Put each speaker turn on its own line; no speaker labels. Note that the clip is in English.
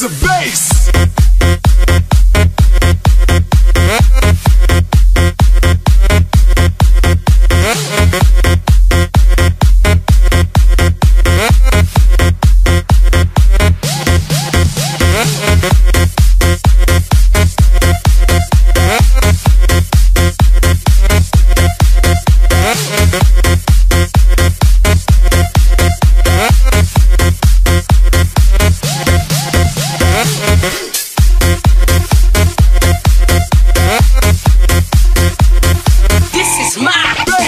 the bass. It's my.